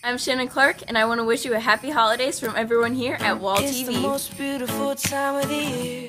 I'm Shannon Clark, and I want to wish you a happy holidays from everyone here at Wall It's the TV. most beautiful time of the year.